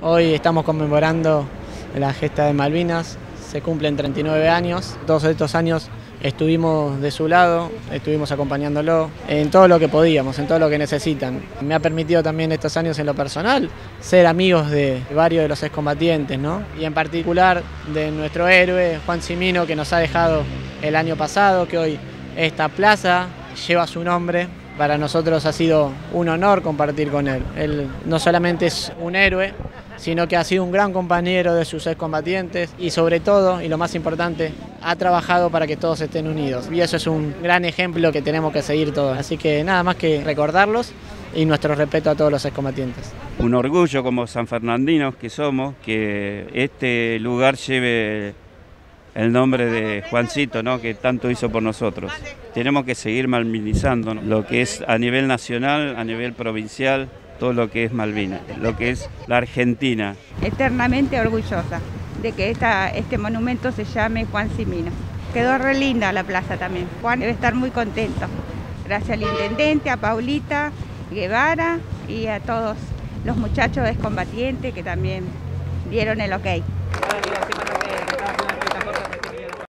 Hoy estamos conmemorando la gesta de Malvinas, se cumplen 39 años, todos estos años estuvimos de su lado, estuvimos acompañándolo en todo lo que podíamos, en todo lo que necesitan. Me ha permitido también estos años en lo personal ser amigos de varios de los excombatientes, ¿no? Y en particular de nuestro héroe Juan Simino que nos ha dejado el año pasado, que hoy esta plaza lleva su nombre. Para nosotros ha sido un honor compartir con él. Él no solamente es un héroe, sino que ha sido un gran compañero de sus excombatientes y sobre todo, y lo más importante, ha trabajado para que todos estén unidos. Y eso es un gran ejemplo que tenemos que seguir todos. Así que nada más que recordarlos y nuestro respeto a todos los excombatientes. Un orgullo como sanfernandinos que somos que este lugar lleve el nombre de Juancito, ¿no? que tanto hizo por nosotros. Tenemos que seguir malvinizando lo que es a nivel nacional, a nivel provincial, todo lo que es Malvinas, lo que es la Argentina. Eternamente orgullosa de que este monumento se llame Juan Simino. Quedó re linda la plaza también. Juan debe estar muy contento. Gracias al intendente, a Paulita Guevara y a todos los muchachos excombatientes que también dieron el ok.